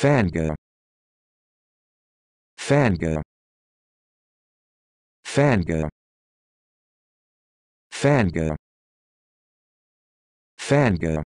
Fanga Fanga Fanga Fanga Fanga